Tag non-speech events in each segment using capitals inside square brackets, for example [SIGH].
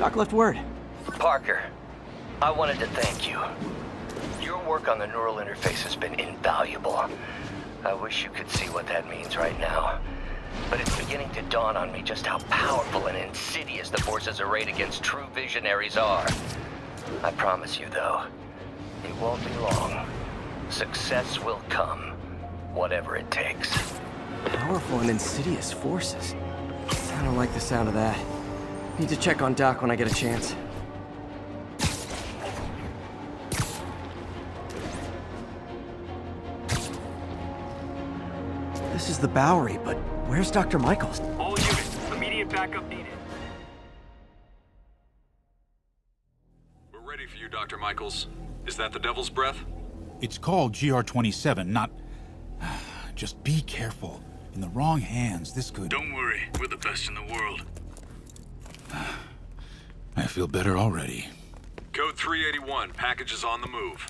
Doc left word. Parker, I wanted to thank you. Your work on the neural interface has been invaluable. I wish you could see what that means right now. But it's beginning to dawn on me just how powerful and insidious the forces arrayed against true visionaries are. I promise you, though, it won't be long. Success will come, whatever it takes. Powerful and insidious forces. I don't like the sound of that. Need to check on Doc when I get a chance. This is the Bowery, but where's Dr. Michaels? All units, immediate backup needed. We're ready for you, Dr. Michaels. Is that the Devil's Breath? It's called GR-27, not... [SIGHS] Just be careful. In the wrong hands, this could... Don't worry, we're the best in the world. I feel better already. Code 381, package is on the move.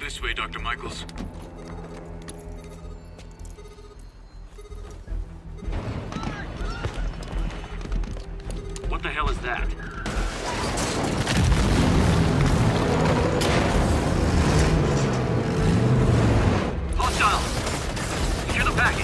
This way, Dr. Michaels. What the hell is that? Hostile! Secure the package.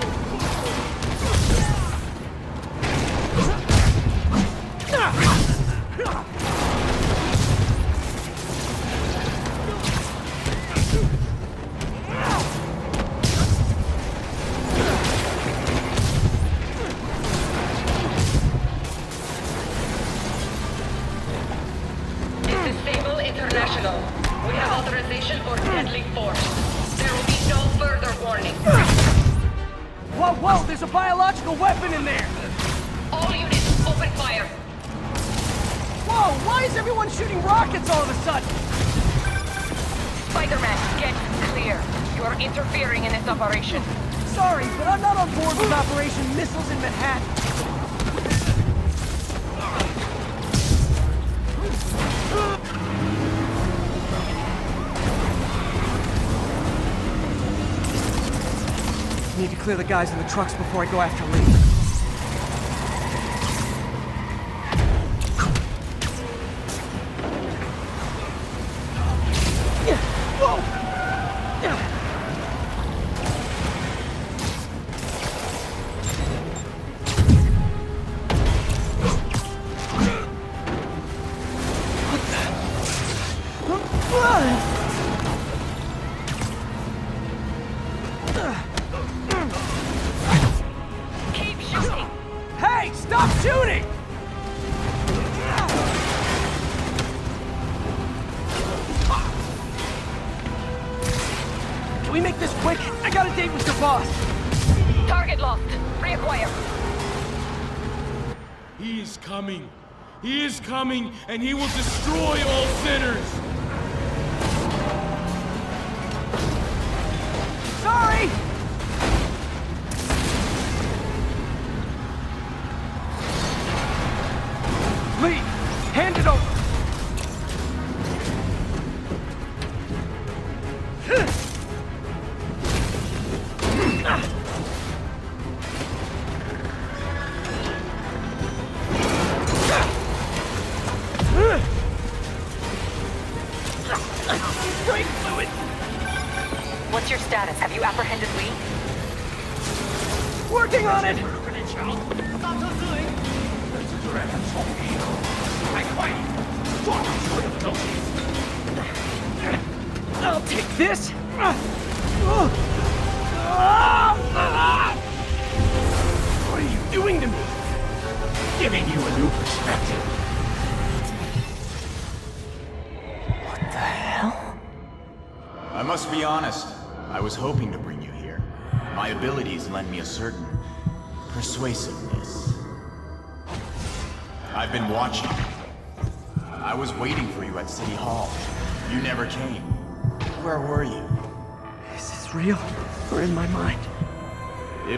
Clear the guys in the trucks before I go after Li. Quick? I got a date with your boss. Target lost. Reacquire. He is coming. He is coming, and he will destroy all sinners!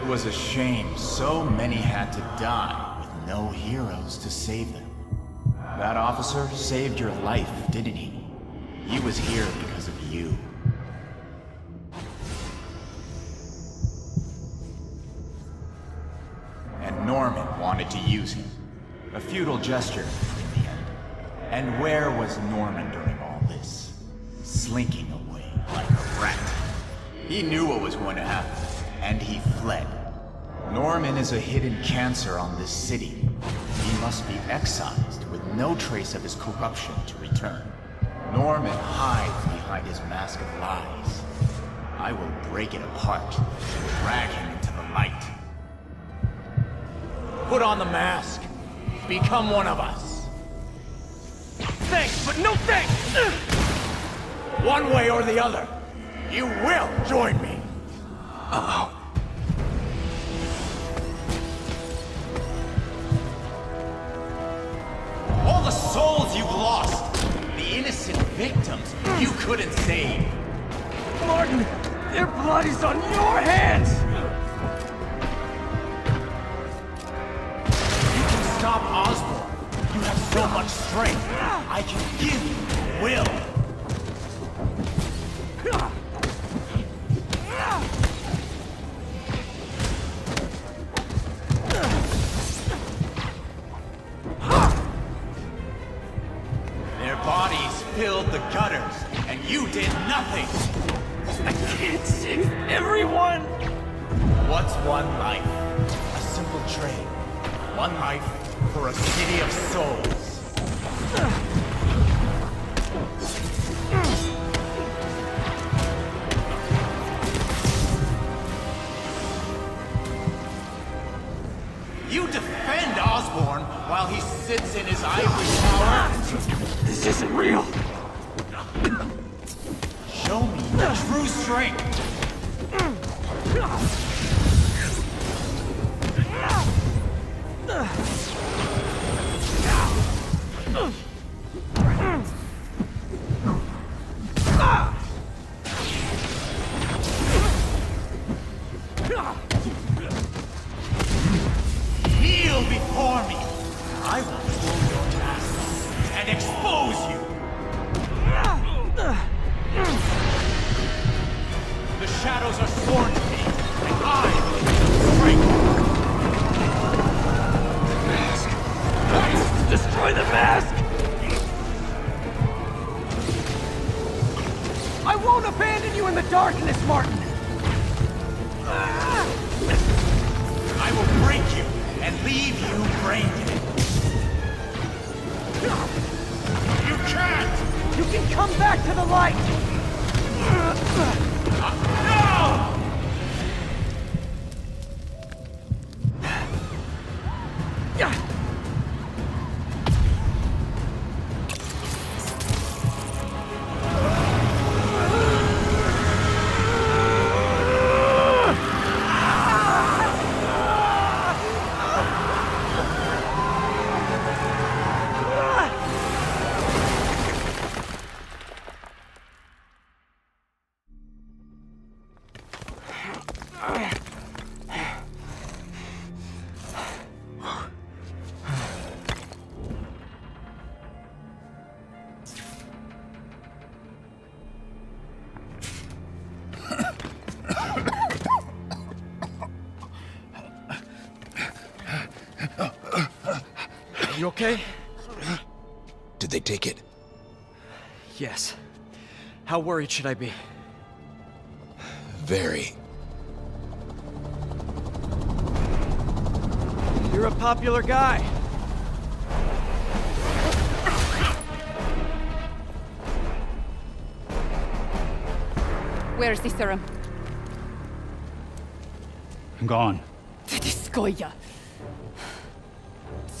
It was a shame so many had to die with no heroes to save them. That officer saved your life, didn't he? He was here because of you. And Norman wanted to use him. A futile gesture, in the end. And where was Norman during all this? Slinking away like a rat. He knew what was going to happen, and he fled. Norman is a hidden cancer on this city. He must be excised with no trace of his corruption to return. Norman hides behind his mask of lies. I will break it apart and drag him into the light. Put on the mask. Become one of us. Thanks, but no thanks! One way or the other, you will join me. Uh-oh. All souls you've lost, the innocent victims you couldn't save. Martin, their blood is on your hands! You can stop Osborn. You have so much strength. I can give you will. Bodies filled the gutters, and you did nothing. I can't save everyone! What's one life? A simple trade. One life for a city of souls. You defend Osborn while he sits in his ivory. This isn't real! Show me your true strength. Okay? Did they take it? Yes. How worried should I be? Very. You're a popular guy. Where's the serum? I'm gone. Tediscoya.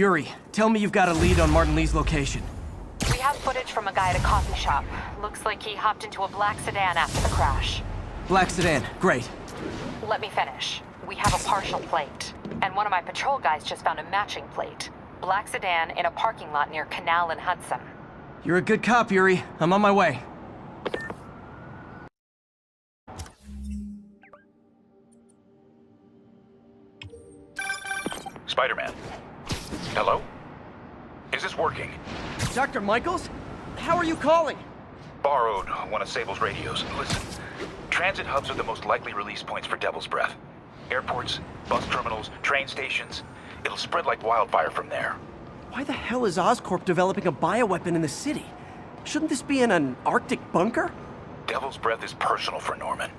Yuri, tell me you've got a lead on Martin Li's location. We have footage from a guy at a coffee shop. Looks like he hopped into a black sedan after the crash. Black sedan, great. Let me finish. We have a partial plate. And one of my patrol guys just found a matching plate. Black sedan in a parking lot near Canal and Hudson. You're a good cop, Yuri. I'm on my way. Spider-Man. Hello? Is this working? Dr. Michaels? How are you calling? Borrowed one of Sable's radios. Listen, transit hubs are the most likely release points for Devil's Breath. Airports, bus terminals, train stations. It'll spread like wildfire from there. Why the hell is Oscorp developing a bioweapon in the city? Shouldn't this be in an Arctic bunker? Devil's Breath is personal for Norman.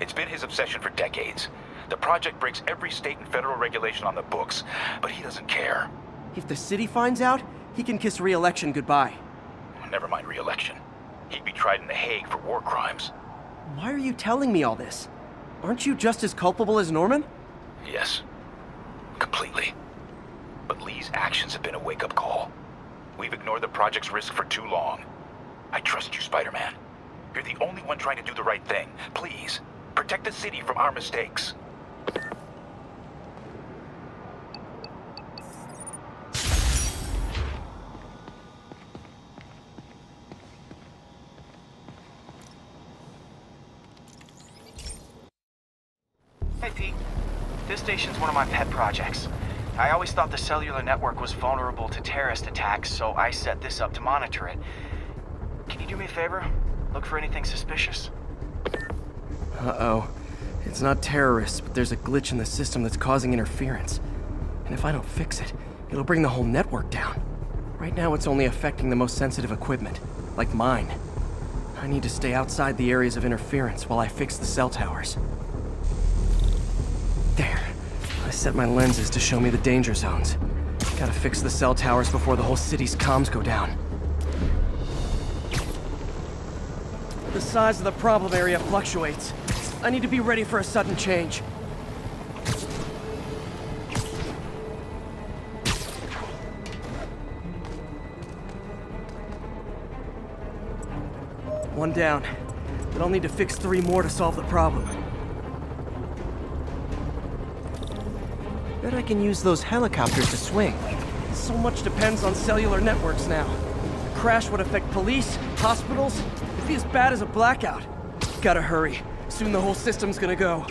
It's been his obsession for decades. The project breaks every state and federal regulation on the books, but he doesn't care. If the city finds out, he can kiss re-election goodbye. Never mind re-election. He'd be tried in The Hague for war crimes. Why are you telling me all this? Aren't you just as culpable as Norman? Yes. Completely. But Li's actions have been a wake-up call. We've ignored the project's risk for too long. I trust you, Spider-Man. You're the only one trying to do the right thing. Please, protect the city from our mistakes. One of my pet projects. I always thought the cellular network was vulnerable to terrorist attacks, so I set this up to monitor it. Can you do me a favor? Look for anything suspicious? Uh-oh. It's not terrorists, but there's a glitch in the system that's causing interference. And if I don't fix it, it'll bring the whole network down. Right now, it's only affecting the most sensitive equipment, like mine. I need to stay outside the areas of interference while I fix the cell towers. Set my lenses to show me the danger zones. Gotta fix the cell towers before the whole city's comms go down. The size of the problem area fluctuates. I need to be ready for a sudden change. One down, but I'll need to fix three more to solve the problem. Bet I can use those helicopters to swing. So much depends on cellular networks now. A crash would affect police, hospitals. It'd be as bad as a blackout. Gotta hurry. Soon the whole system's gonna go.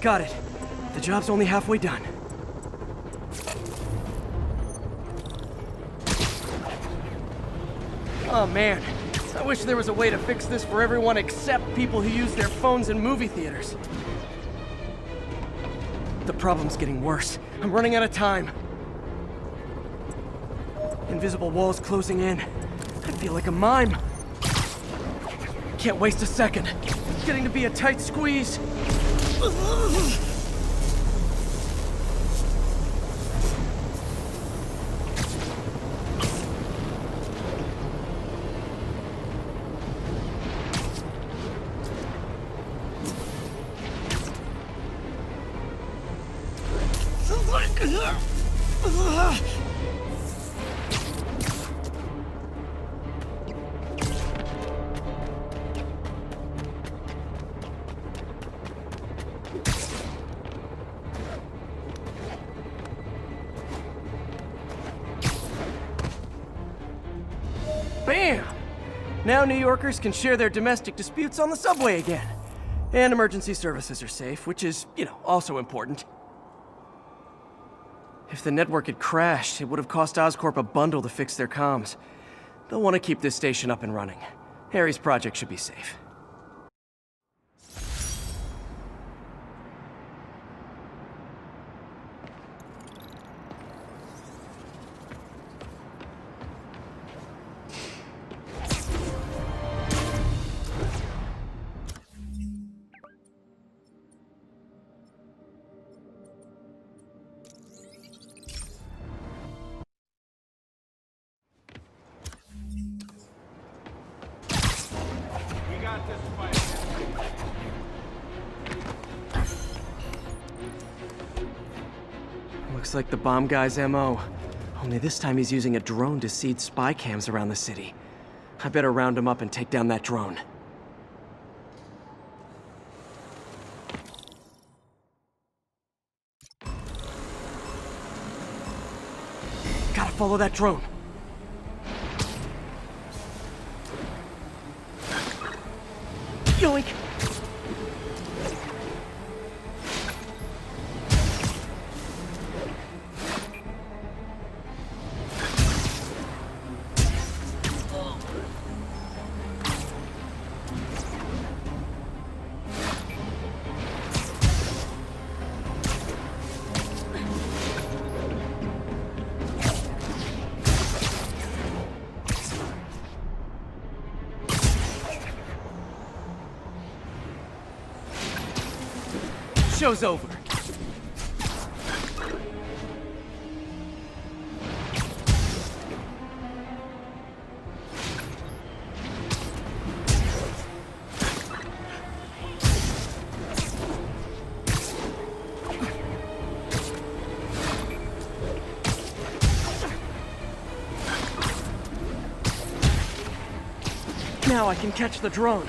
Got it. The job's only halfway done. Oh man, I wish there was a way to fix this for everyone except people who use their phones in movie theaters. The problem's getting worse. I'm running out of time. Invisible walls closing in. I feel like a mime. Can't waste a second. It's getting to be a tight squeeze. Yorkers can share their domestic disputes on the subway again. And emergency services are safe, which is, you know, also important. If the network had crashed, it would have cost Oscorp a bundle to fix their comms. They'll want to keep this station up and running. Harry's project should be safe. Like the bomb guy's MO. Only this time he's using a drone to seed spy cams around the city. I better round him up and take down that drone. Gotta follow that drone. Show's over. Now I can catch the drone.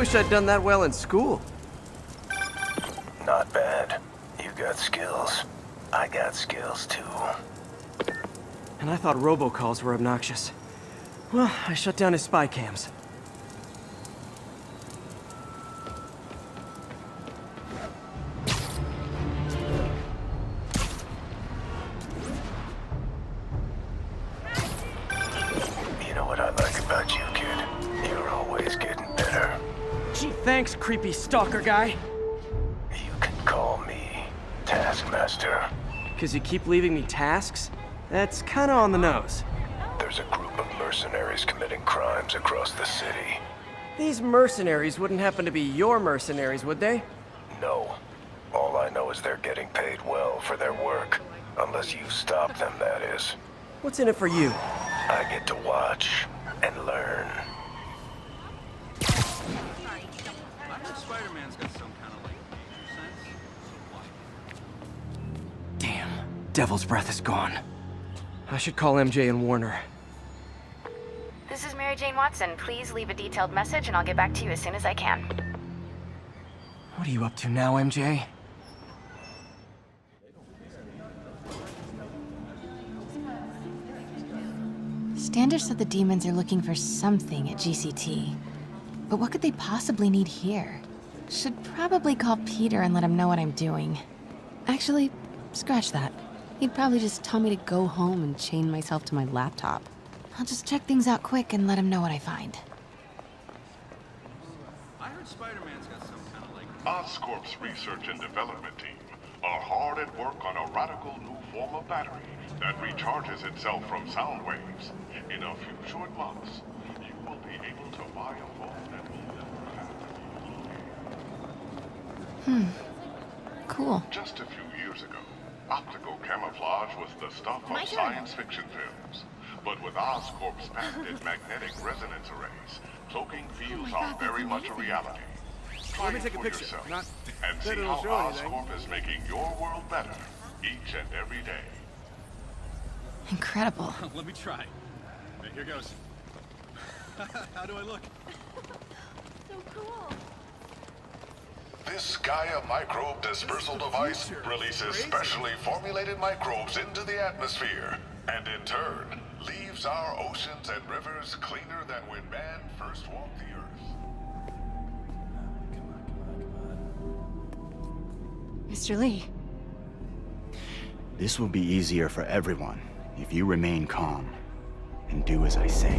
Wish I'd done that well in school. Not bad. You got skills. I got skills too. And I thought robocalls were obnoxious. Well, I shut down his spy cams. Creepy stalker guy. You can call me Taskmaster. Cause you keep leaving me tasks? That's kinda on the nose. There's a group of mercenaries committing crimes across the city. These mercenaries wouldn't happen to be your mercenaries, would they? No. All I know is they're getting paid well for their work. Unless you stop them, that is. What's in it for you? Devil's Breath is gone. I should call MJ and Warner. This is Mary Jane Watson. Please leave a detailed message and I'll get back to you as soon as I can. What are you up to now, MJ? Standish said the demons are looking for something at GCT. But what could they possibly need here? Should probably call Peter and let him know what I'm doing. Actually, scratch that. He'd probably just tell me to go home and chain myself to my laptop. I'll just check things out quick and let him know what I find. I heard Spider-Man's got some kind of like Oscorp's research and development team are hard at work on a radical new form of battery that recharges itself from sound waves. In a few short months, you will be able to buy a phone that will never have to use Hmm. Cool. Just a few years ago, optical camouflage was the stuff of science fiction films. But with Oscorp's patented [LAUGHS] magnetic resonance arrays, cloaking fields are very much a reality. find me take a for picture, yourself not and see how show anything. Oscorp is making your world better each and every day. Incredible. [LAUGHS] Let me try. Hey, here goes. [LAUGHS] How do I look? So cool. This Gaia microbe dispersal device releases specially formulated microbes into the atmosphere, and in turn, leaves our oceans and rivers cleaner than when man first walked the earth. Mr. Li, This will be easier for everyone if you remain calm and do as I say.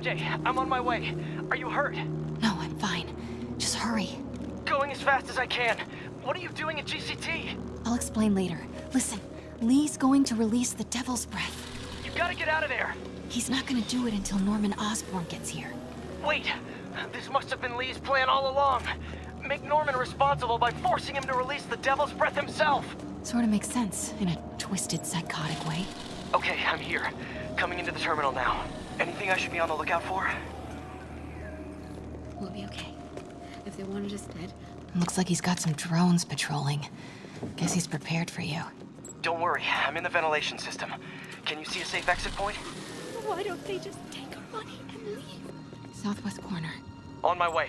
MJ, I'm on my way. Are you hurt? No, I'm fine. Just hurry. Going as fast as I can. What are you doing at GCT? I'll explain later. Listen, Li's going to release the Devil's Breath. You gotta get out of there. He's not gonna do it until Norman Osborn gets here. Wait, this must have been Li's plan all along. Make Norman responsible by forcing him to release the Devil's Breath himself. Sort of makes sense, in a twisted, psychotic way. Okay, I'm here. Coming into the terminal now. Anything I should be on the lookout for? We'll be okay. If they wanted us dead, Looks like he's got some drones patrolling. Guess he's prepared for you. Don't worry, I'm in the ventilation system. Can you see a safe exit point? why don't they just take our money and leave? Southwest corner. On my way.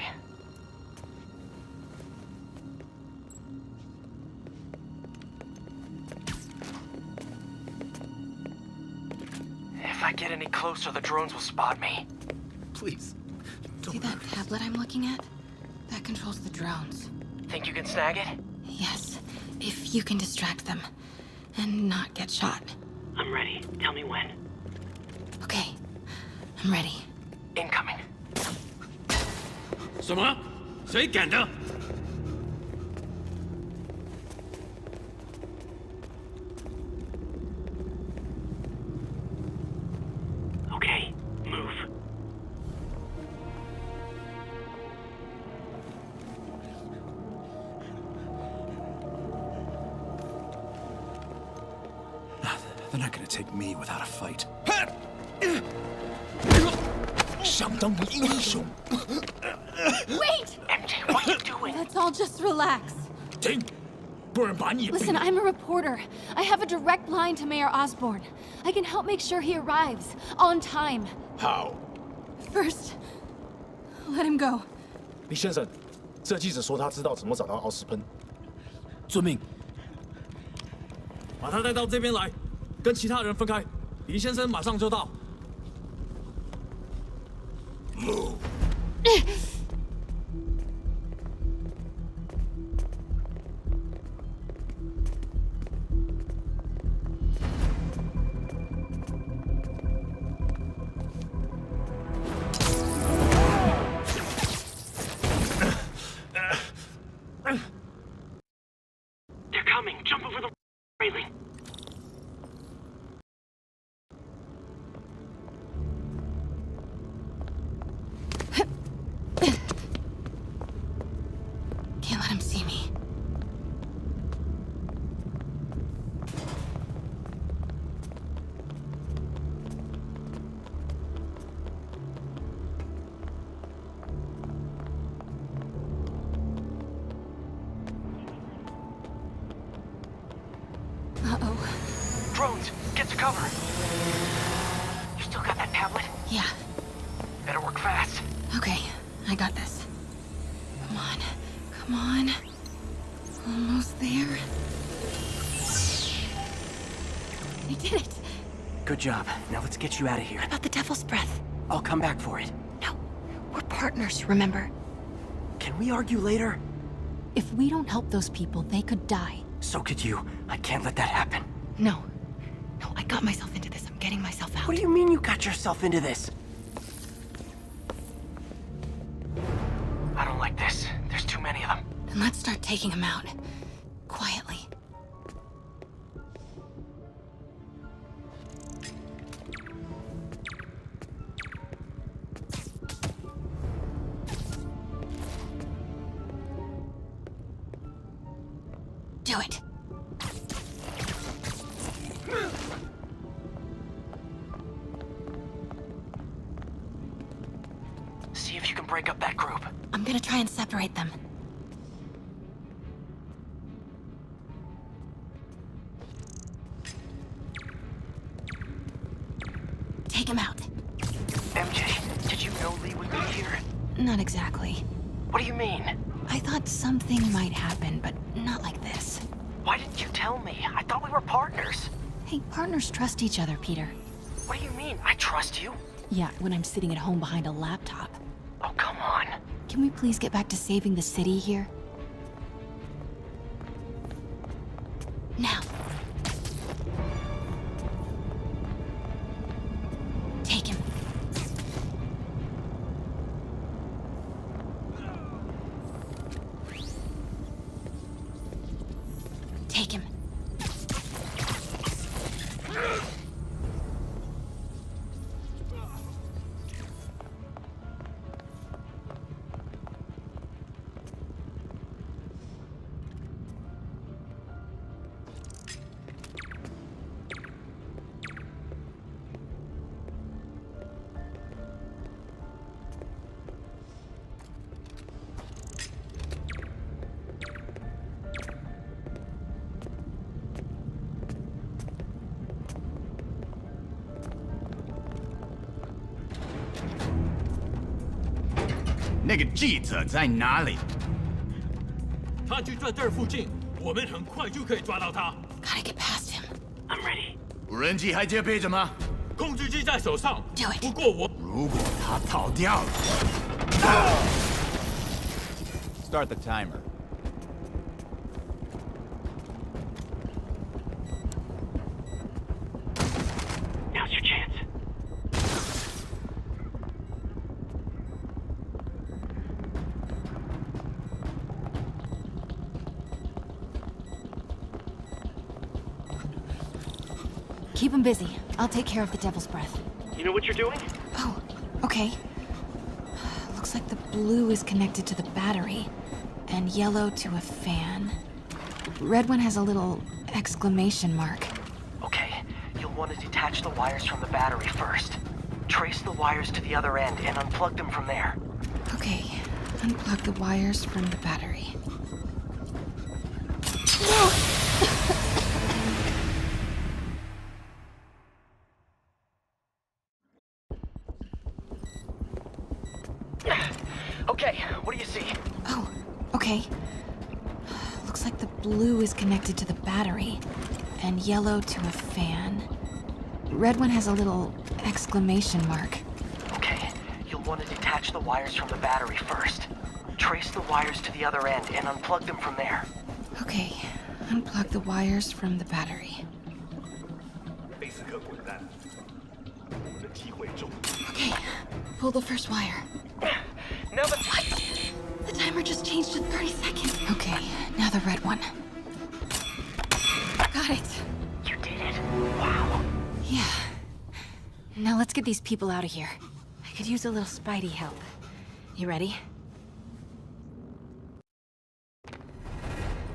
close or the drones will spot me. Please, don't... See that tablet I'm looking at? That controls the drones. Think you can snag it? Yes, if you can distract them. And not get shot. I'm ready. Tell me when. Okay, I'm ready. Incoming. Soma? Say, Ganda! take me without a fight. Wait! MJ, what are you doing? Let's all just relax. Listen, I'm a reporter. I have a direct line to Mayor Osborn. I can help make sure he arrives. On time. How? First, let him go. 李先生，这记者说他知道怎么找到奥斯喷。遵命。把他带到这边来。跟其他人分开。李先生马上就到。To cover. You still got that tablet? Yeah. Better work fast. Okay, I got this. Come on. Come on. Almost there. I did it. Good job. Now let's get you out of here. What about the Devil's Breath? I'll come back for it. No, we're partners, remember? Can we argue later? If we don't help those people, they could die. So could you. I can't let that happen. No. No, I got myself into this. I'm getting myself out. What do you mean you got yourself into this? I don't like this. There's too many of them. Then let's start taking them out. Trust each other, Peter. What do you mean? I trust you. Yeah, when I'm sitting at home behind a laptop. Oh, come on. Can we please get back to saving the city here? Now. 记者在哪里？”他就在这儿附近，我们很快就可以抓到他。Gotta get past him. I'm ready. 无人机还接备着吗？控制器在手上。Do it. 不过我如果他跑掉了 Start the timer. Keep him busy. I'll take care of the Devil's Breath. You know what you're doing? Oh, okay. Looks like the blue is connected to the battery, and yellow to a fan. Red one has a little exclamation mark. Okay, you'll want to detach the wires from the battery first. Trace the wires to the other end and unplug them from there. Okay, unplug the wires from the battery. yellow to a fan. Red one has a little exclamation mark. Okay, you'll want to detach the wires from the battery first. Trace the wires to the other end and unplug them from there. Okay, unplug the wires from the battery. Okay, pull the first wire. Get these people out of here. I could use a little Spidey help. You ready?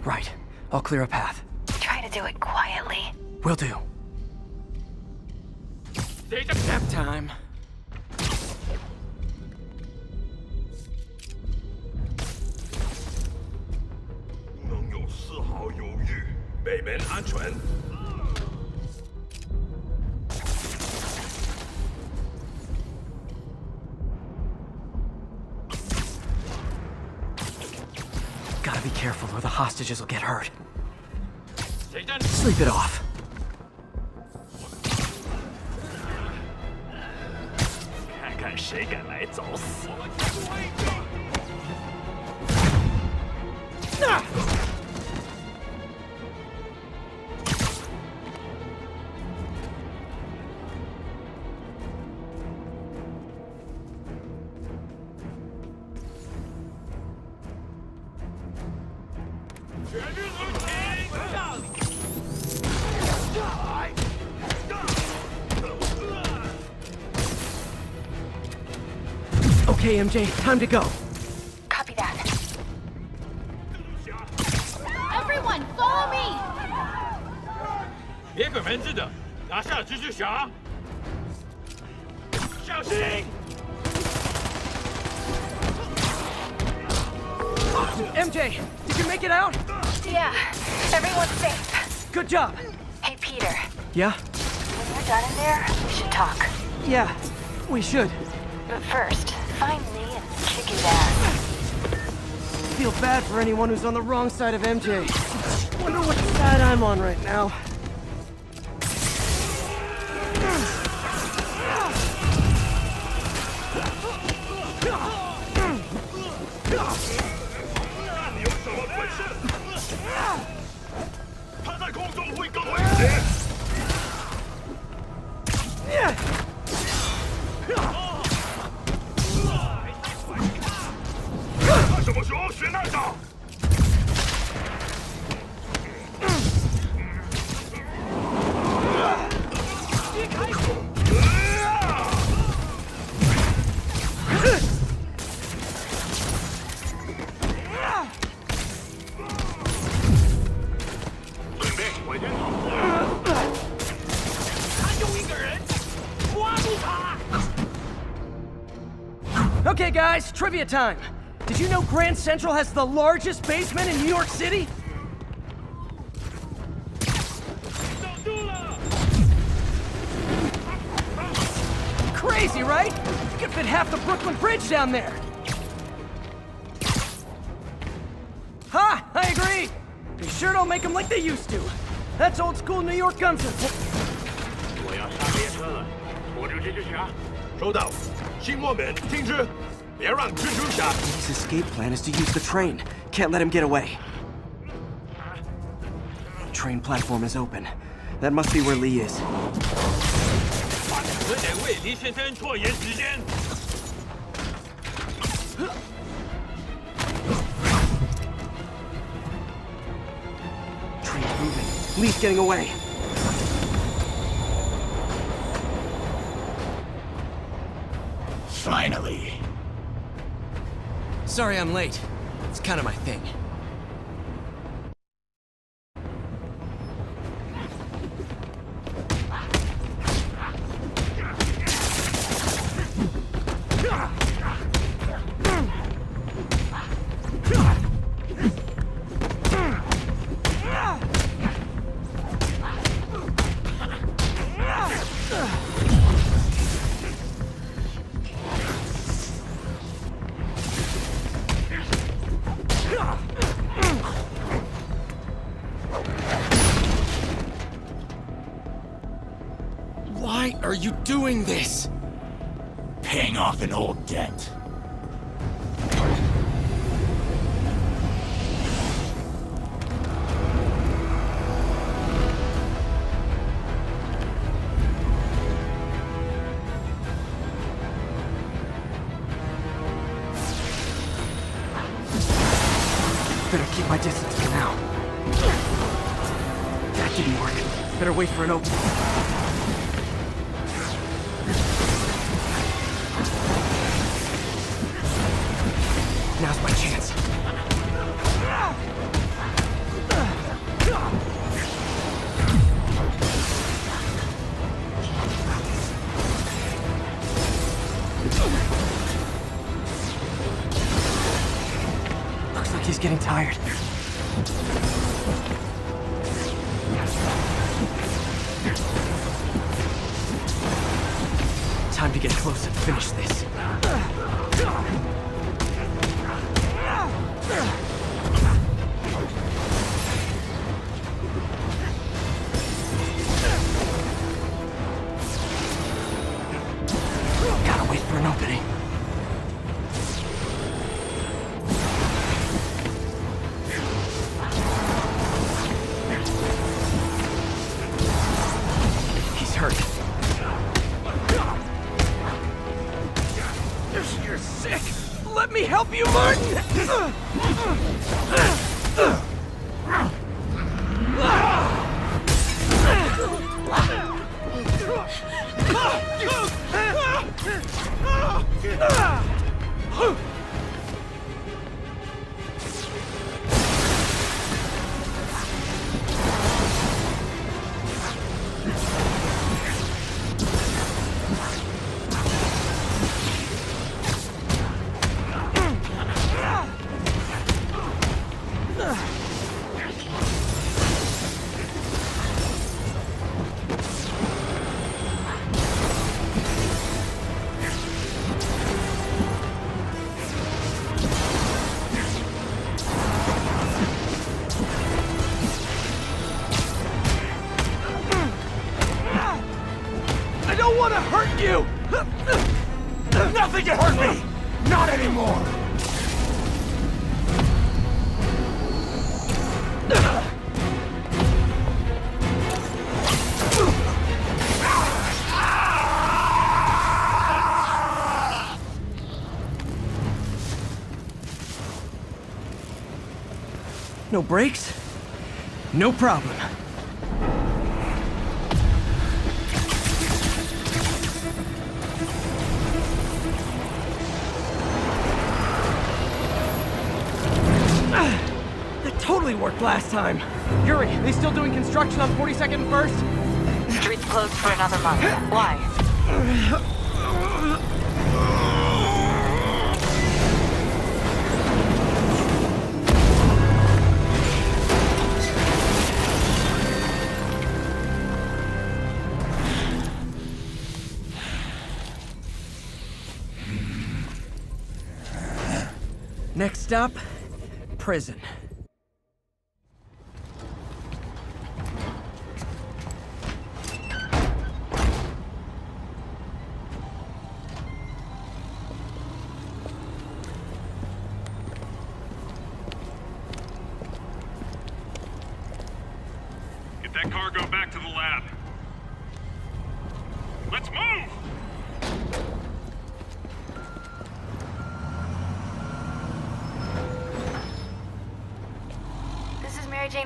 Right. I'll clear a path. Try to do it quietly. Will do. Nap time. Hostages will get hurt. Sleep it off. 看看谁敢来找死！ Okay, MJ, time to go. Copy that. Everyone, follow me! 别给文字的，拿下蜘蛛侠！小心！ MJ, did you make it out? Yeah, everyone's safe. Good job. Hey, Peter. Yeah? When you're done in there, we should talk. Yeah, we should. But first, Feel bad for anyone who's on the wrong side of MJ. Wonder what side I'm on right now. [LAUGHS] trivia time. Did you know Grand Central has the largest basement in New York City? Crazy, right? You could fit half the Brooklyn Bridge down there. Ha! I agree. They sure don't make them like they used to. That's old school New York guns. 我要上列车了，拖住蜘蛛侠。收到，新莫门，听旨， they're on His escape plan is to use the train. Can't let him get away. Train platform is open. That must be where Li is. Train moving. Li's getting away. Finally. Sorry I'm late. It's kind of my thing. Doing this? Paying off an old my chance. Looks like he's getting tired. No brakes? No problem. That totally worked last time. Yuri, they still doing construction on 42nd and 1st? Street's closed for another month. Why? [SIGHS] [LAUGHS] stop, prison. Get that cargo back to the lab. Let's move! This is Mary Jane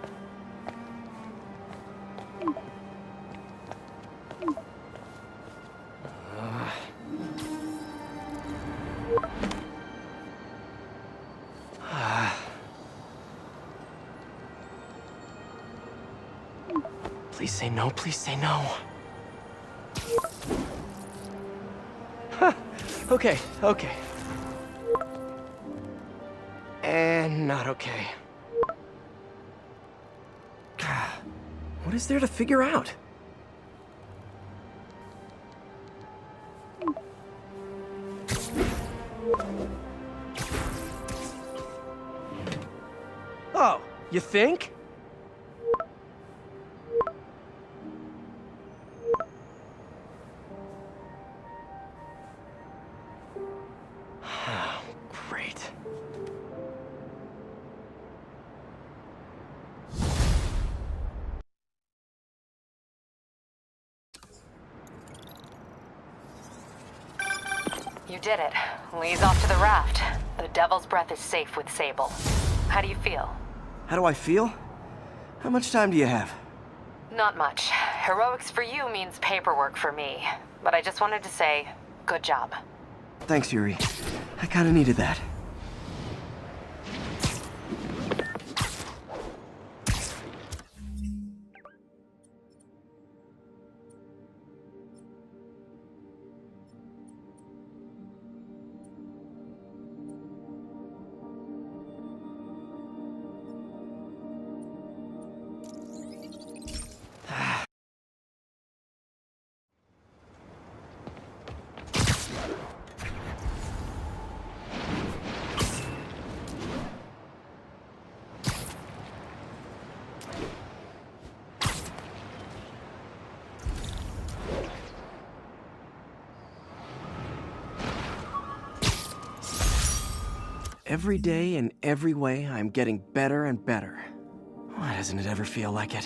Say no, please say no. Huh. Okay, okay. And not okay. What is there to figure out? Oh, you think? Great. You did it. Li's off to the raft. The Devil's Breath is safe with Sable. How do you feel? How do I feel? How much time do you have? Not much. Heroics for you means paperwork for me. But I just wanted to say, good job. Thanks, Yuri. I kinda needed that. Every day, in every way, I'm getting better and better. Why doesn't it ever feel like it?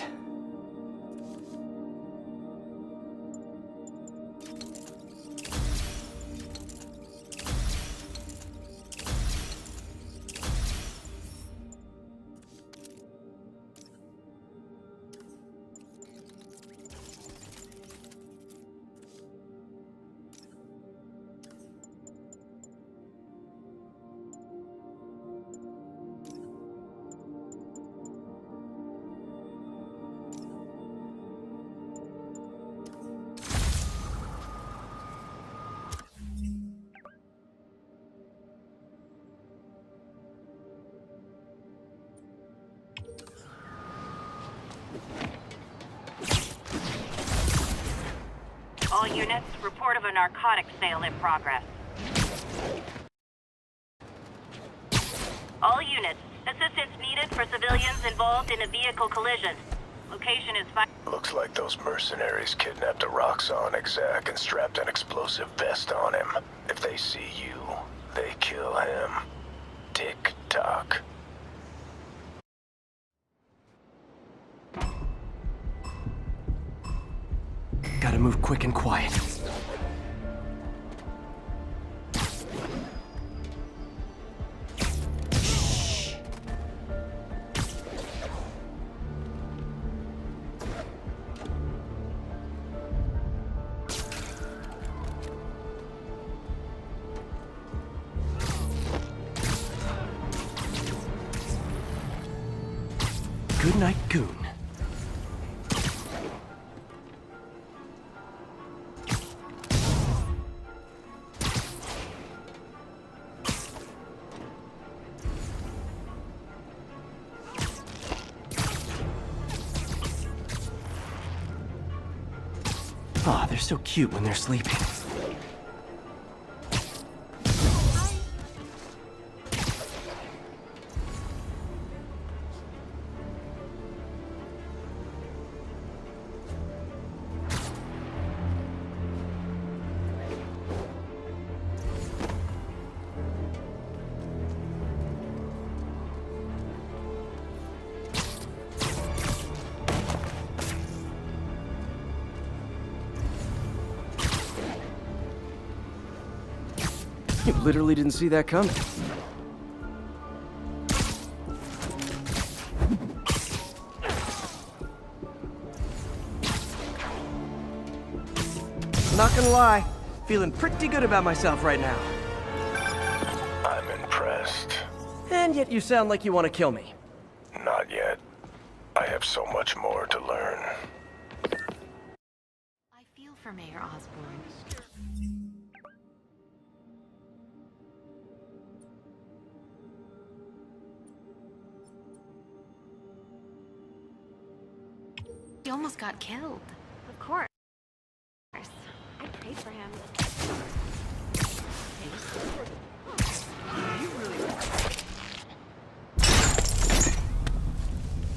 All units, report of a narcotics sale in progress. All units, assistance needed for civilians involved in a vehicle collision. Location is fi- Looks like those mercenaries kidnapped a Roxxon exec and strapped an explosive vest on him. If they see you, they kill him. They're so cute when they're sleeping. Literally didn't see that coming. Not gonna lie, feeling pretty good about myself right now. I'm impressed. And yet you sound like you want to kill me. Not yet. I have so much more to learn. Almost got killed. Of course. I prayed for him.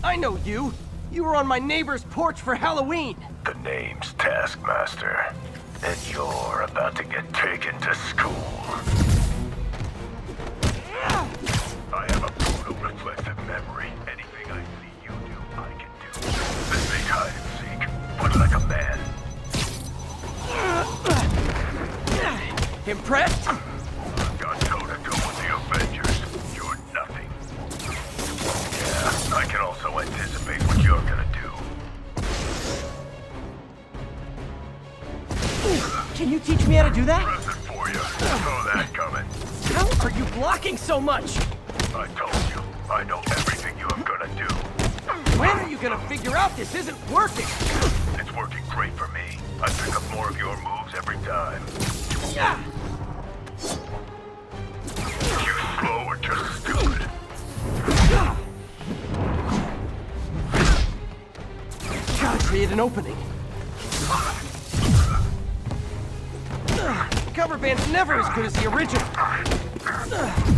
I know you! You were on my neighbor's porch for Halloween! The name's Taskmaster, and you're about to get taken to school. I have a photo-reflective memory. Impressed? Got toe-to-toe with the Avengers. You're nothing. Yeah, I can also anticipate what you're gonna do. Can you teach me how to do that? Present for you. Saw that coming. How are you blocking so much? I told you. I know everything you are gonna do. When are you gonna figure out this isn't working? It's working great for me. I pick up more of your moves every time. Yeah. An opening. Cover band's never as good as the original.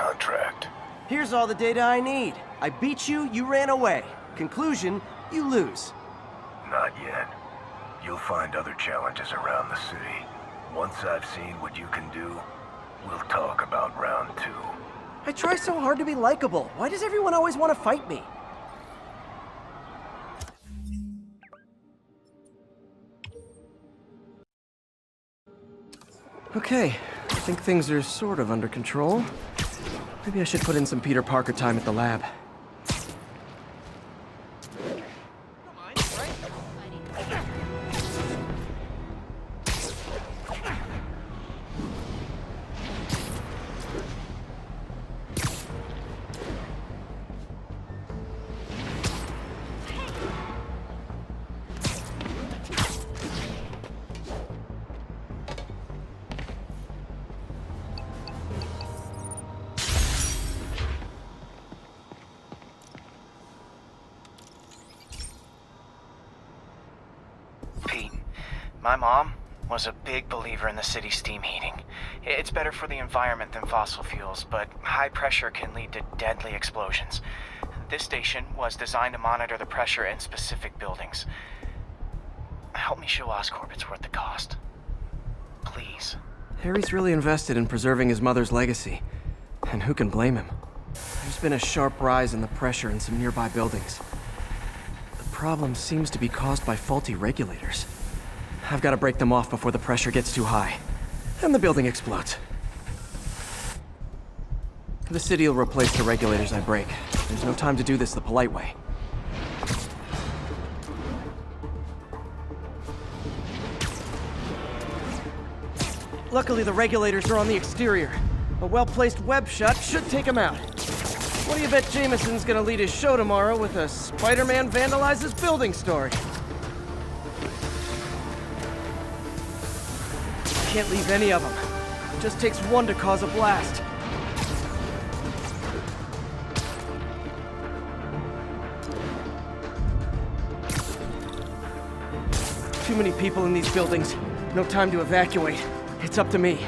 Contract. Here's all the data I need. I beat you, you ran away. Conclusion, you lose. Not yet. You'll find other challenges around the city. Once I've seen what you can do, we'll talk about round two. I try so hard to be likable. Why does everyone always want to fight me? Okay, I think things are sort of under control. Maybe I should put in some Peter Parker time at the lab. The city's steam heating. It's better for the environment than fossil fuels, but high pressure can lead to deadly explosions. This station was designed to monitor the pressure in specific buildings. Help me show Oscorp it's worth the cost. Please. Harry's really invested in preserving his mother's legacy. And who can blame him? There's been a sharp rise in the pressure in some nearby buildings. The problem seems to be caused by faulty regulators. I've got to break them off before the pressure gets too high. And the building explodes. The city will replace the regulators I break. There's no time to do this the polite way. Luckily, the regulators are on the exterior. A well-placed web shot should take them out. What do you bet Jameson's gonna lead his show tomorrow with a Spider-Man vandalizes building story? Can't leave any of them. It just takes one to cause a blast. Too many people in these buildings. No time to evacuate. It's up to me.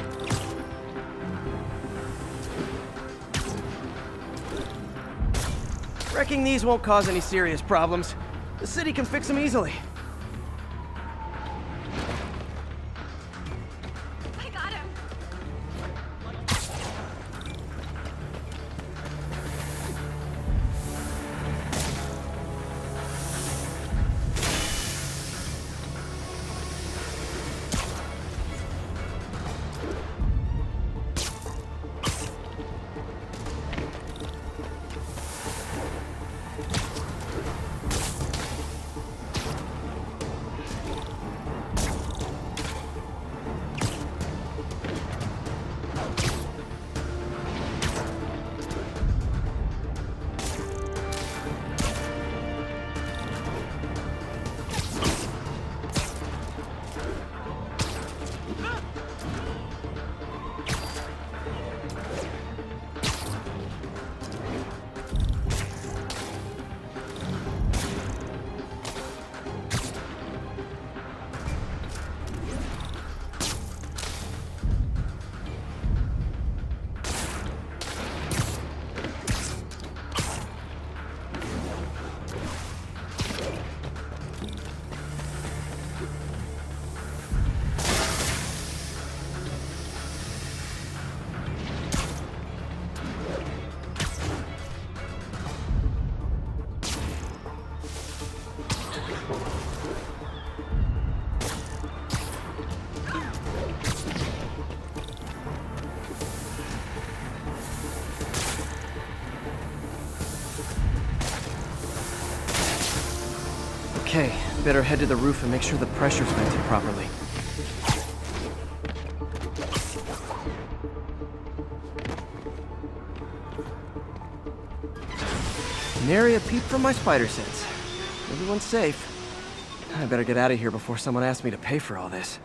Wrecking these won't cause any serious problems. The city can fix them easily. Better head to the roof and make sure the pressure's vented properly. Nary a peep from my spider sense. Everyone's safe. I better get out of here before someone asks me to pay for all this.